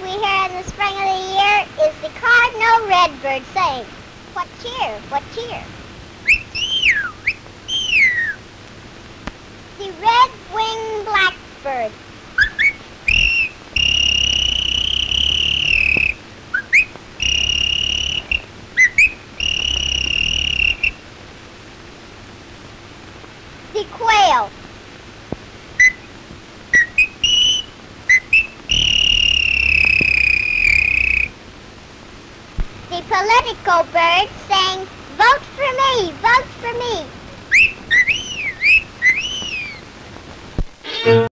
we hear in the spring of the year is the cardinal redbird saying, What cheer? What cheer? The red-winged blackbird. The quail. The political bird saying, Vote for me, vote for me.